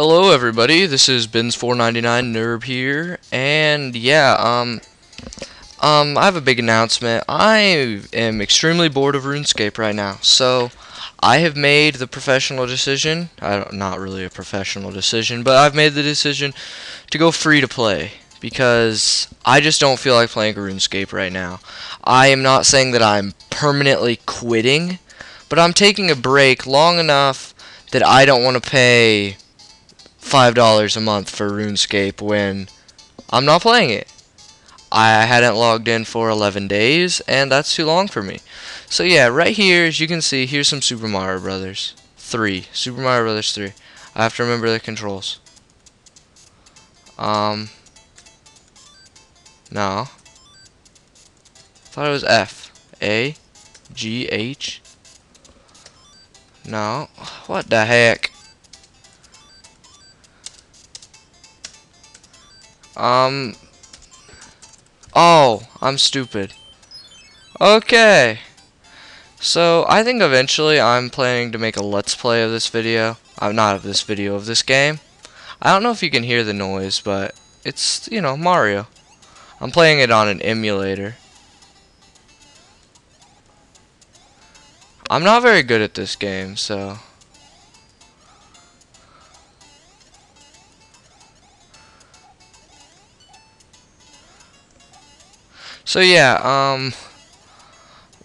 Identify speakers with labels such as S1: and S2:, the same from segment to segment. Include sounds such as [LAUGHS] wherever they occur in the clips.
S1: Hello everybody, this is Benz499 Nerd here, and yeah, um, um, I have a big announcement. I am extremely bored of RuneScape right now, so I have made the professional decision, I don't, not really a professional decision, but I've made the decision to go free to play, because I just don't feel like playing RuneScape right now. I am not saying that I'm permanently quitting, but I'm taking a break long enough that I don't want to pay $5 a month for RuneScape when I'm not playing it. I hadn't logged in for 11 days, and that's too long for me. So yeah, right here, as you can see, here's some Super Mario Brothers 3. Super Mario Brothers 3. I have to remember the controls. Um, no. thought it was F. A, G, H. No. What the heck? Um. Oh, I'm stupid. Okay. So, I think eventually I'm planning to make a let's play of this video. I'm uh, not of this video, of this game. I don't know if you can hear the noise, but it's, you know, Mario. I'm playing it on an emulator. I'm not very good at this game, so... So yeah, um,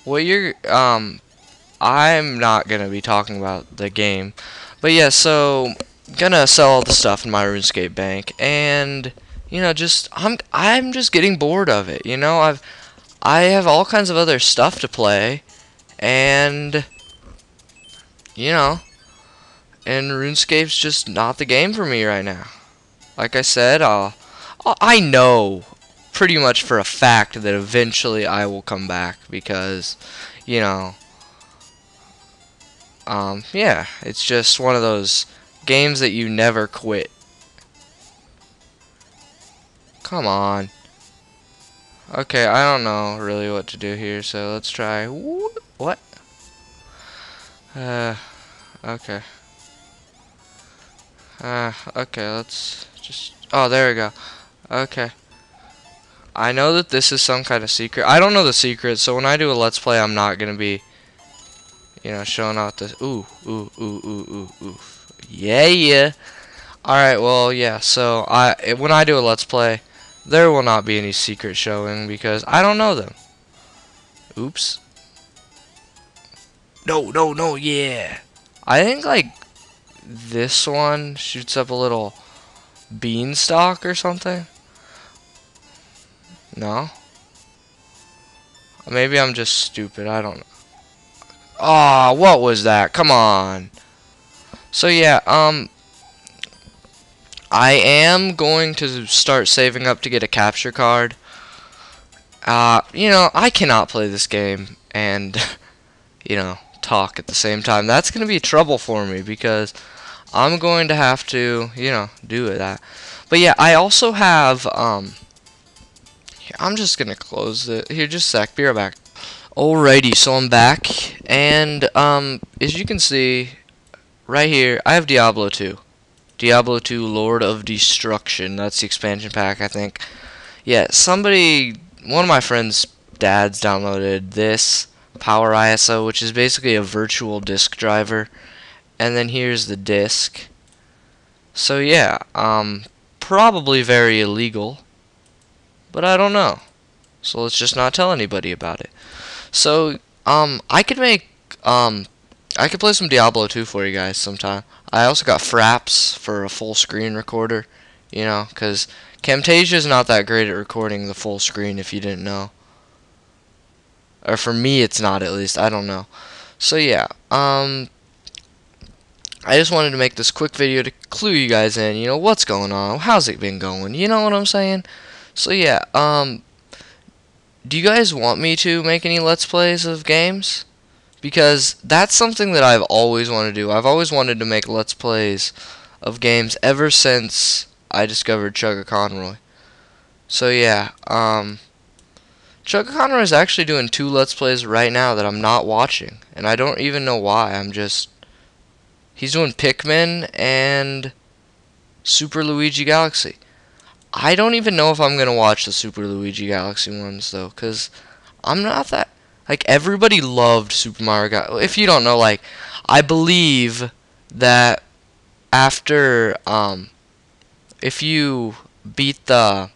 S1: what you're, um, I'm not gonna be talking about the game, but yeah, so gonna sell all the stuff in my RuneScape bank, and you know, just I'm I'm just getting bored of it. You know, I've I have all kinds of other stuff to play, and you know, and RuneScape's just not the game for me right now. Like I said, I'll, I know pretty much for a fact that eventually I will come back because, you know, um, yeah, it's just one of those games that you never quit. Come on. Okay, I don't know really what to do here, so let's try. What? Uh, okay. Uh, okay, let's just. Oh, there we go. Okay. I know that this is some kind of secret. I don't know the secret, so when I do a Let's Play, I'm not going to be, you know, showing off this. Ooh, ooh, ooh, ooh, ooh, ooh. Yeah, yeah. Alright, well, yeah, so I when I do a Let's Play, there will not be any secret showing because I don't know them. Oops. No, no, no, yeah. I think, like, this one shoots up a little beanstalk or something. No? Maybe I'm just stupid. I don't know. Ah, oh, what was that? Come on. So yeah, um I am going to start saving up to get a capture card. Uh, you know, I cannot play this game and [LAUGHS] you know, talk at the same time. That's going to be trouble for me because I'm going to have to, you know, do that. But yeah, I also have um I'm just gonna close it. Here, just a sec. Be right back. Alrighty, so I'm back, and um, as you can see, right here, I have Diablo 2. Diablo 2 Lord of Destruction. That's the expansion pack, I think. Yeah, somebody, one of my friends' dads downloaded this Power ISO, which is basically a virtual disk driver. And then here's the disk. So yeah, um, probably very illegal but I don't know. So let's just not tell anybody about it. So, um, I could make, um, I could play some Diablo 2 for you guys sometime. I also got Fraps for a full screen recorder, you know, because Camtasia is not that great at recording the full screen if you didn't know. Or for me, it's not at least. I don't know. So yeah, um, I just wanted to make this quick video to clue you guys in. You know what's going on? How's it been going? You know what I'm saying? So yeah, um, do you guys want me to make any Let's Plays of games? Because that's something that I've always wanted to do. I've always wanted to make Let's Plays of games ever since I discovered Chuggaaconroy. So yeah, um, Chuggaaconroy is actually doing two Let's Plays right now that I'm not watching. And I don't even know why. I'm just... He's doing Pikmin and Super Luigi Galaxy. I don't even know if I'm gonna watch the Super Luigi Galaxy ones though, cause I'm not that like everybody loved Super Mario Galaxy. If you don't know, like I believe that after um if you beat the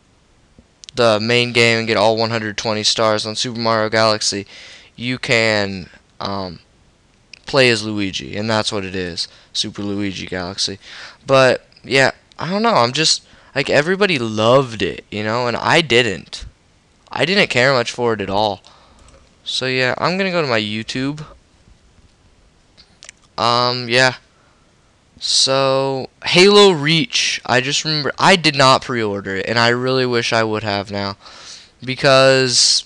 S1: the main game and get all 120 stars on Super Mario Galaxy, you can um, play as Luigi, and that's what it is, Super Luigi Galaxy. But yeah, I don't know. I'm just like everybody loved it, you know, and I didn't. I didn't care much for it at all. So yeah, I'm gonna go to my YouTube. Um, yeah. So, Halo Reach. I just remember I did not pre-order it, and I really wish I would have now, because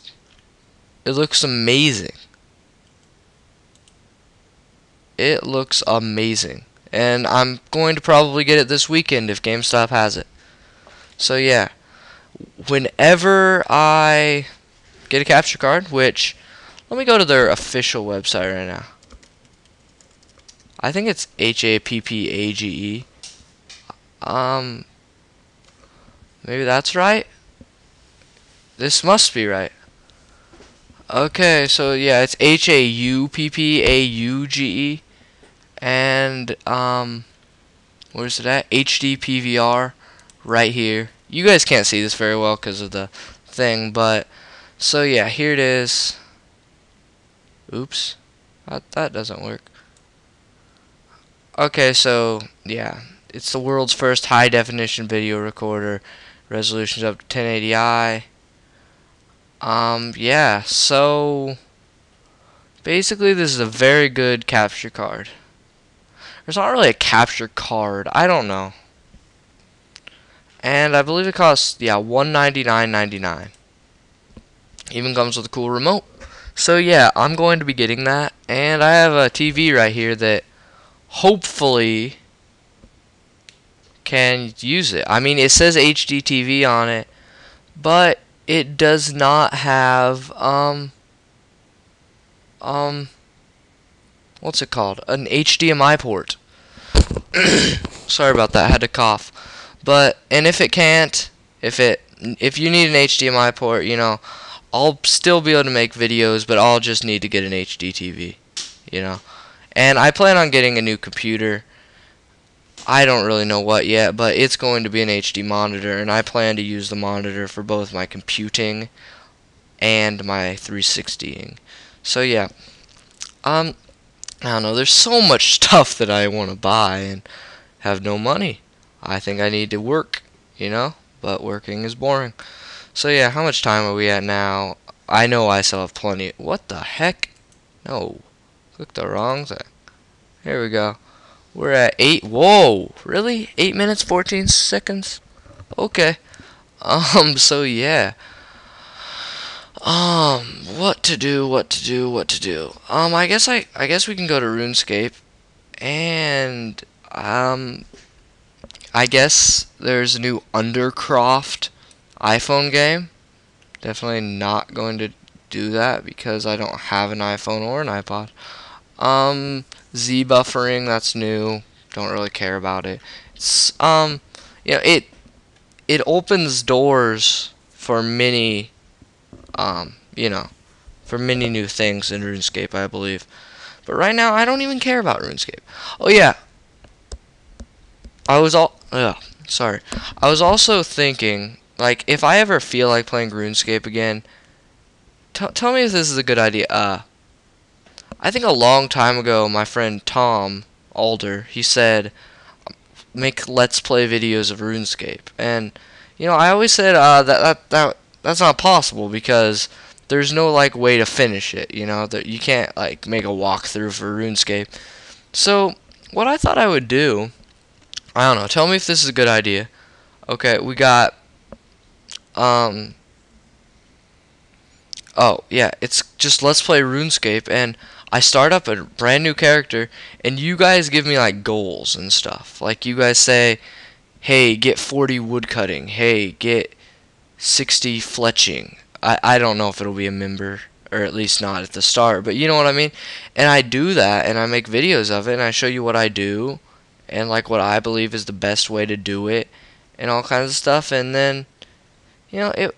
S1: it looks amazing. It looks amazing, and I'm going to probably get it this weekend if GameStop has it. So yeah, whenever I get a capture card, which let me go to their official website right now. I think it's H A P P A G E. Um, maybe that's right. This must be right. Okay, so yeah, it's H A U P P A U G E, and um, where's it at? HD PVR, right here. You guys can't see this very well because of the thing, but so yeah, here it is. Oops, that that doesn't work. Okay, so yeah, it's the world's first high definition video recorder. Resolution's up to 1080i. Um, yeah, so basically this is a very good capture card. There's not really a capture card. I don't know. And I believe it costs yeah, 199.99. Even comes with a cool remote. So yeah, I'm going to be getting that and I have a TV right here that hopefully can use it. I mean, it says HDTV on it, but it does not have um um what's it called? An HDMI port. [COUGHS] Sorry about that. I had to cough. But and if it can't, if it if you need an HDMI port, you know, I'll still be able to make videos, but I'll just need to get an HD TV, you know. And I plan on getting a new computer. I don't really know what yet, but it's going to be an HD monitor, and I plan to use the monitor for both my computing and my 360ing. So yeah, um, I don't know. There's so much [LAUGHS] stuff that I want to buy and have no money. I think I need to work, you know, but working is boring. So yeah, how much time are we at now? I know I still have plenty. What the heck? No. Click the wrong thing. Here we go. We're at 8. Whoa! Really? 8 minutes, 14 seconds? Okay. Um, [LAUGHS] so yeah. Um, what to do, what to do, what to do. Um, I guess I, I guess we can go to RuneScape. And, um, I guess there's a new Undercroft iPhone game. Definitely not going to do that because I don't have an iPhone or an iPod. Um, Z buffering, that's new. Don't really care about it. It's um, you know, it it opens doors for many, um, you know, for many new things in RuneScape, I believe. But right now, I don't even care about RuneScape. Oh yeah, I was all yeah, sorry. I was also thinking, like, if I ever feel like playing RuneScape again, tell me if this is a good idea. Uh, I think a long time ago, my friend Tom Alder, he said, make let's play videos of RuneScape. And, you know, I always said uh, that, that, that that's not possible because there's no, like, way to finish it, you know? that You can't, like, make a walkthrough for RuneScape. So, what I thought I would do, I don't know, tell me if this is a good idea. Okay, we got, um, oh, yeah, it's just let's play RuneScape, and I start up a brand new character and you guys give me like goals and stuff. Like you guys say, "Hey, get 40 woodcutting. Hey, get 60 fletching." I I don't know if it'll be a member or at least not at the start, but you know what I mean? And I do that and I make videos of it and I show you what I do and like what I believe is the best way to do it and all kinds of stuff and then you know it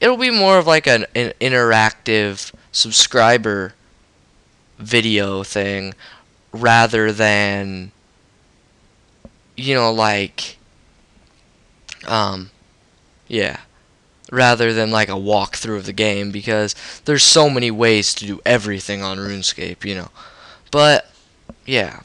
S1: it'll be more of like an, an interactive subscriber video thing rather than you know like um yeah rather than like a walkthrough of the game because there's so many ways to do everything on RuneScape, you know. But yeah,